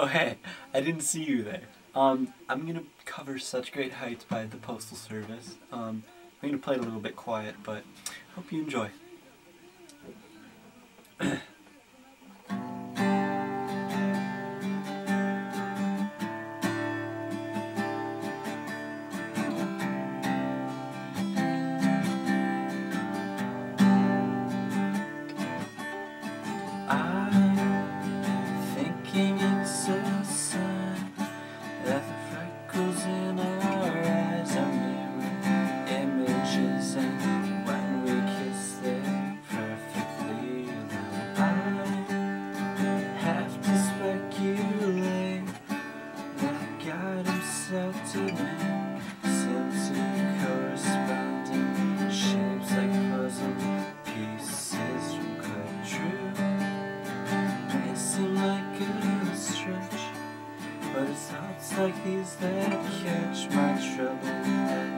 Oh hey, I didn't see you there. Um, I'm gonna cover Such Great Heights by the Postal Service. Um, I'm gonna play it a little bit quiet, but hope you enjoy. Like a stretch, but it's thoughts like these that catch my trouble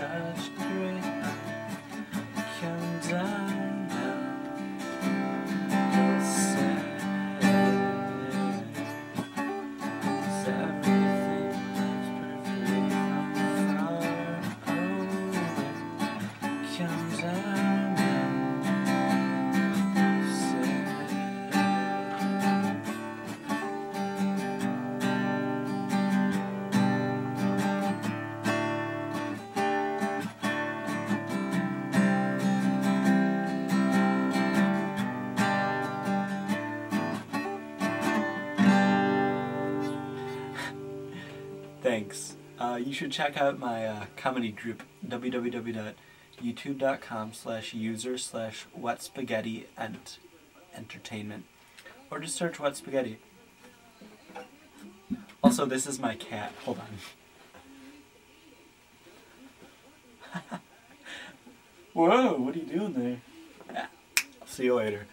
such Thanks. Uh, you should check out my uh, comedy group, www.youtube.com slash user slash wet spaghetti and entertainment. Or just search wet spaghetti. Also, this is my cat. Hold on. Whoa, what are you doing there? Ah, I'll see you later.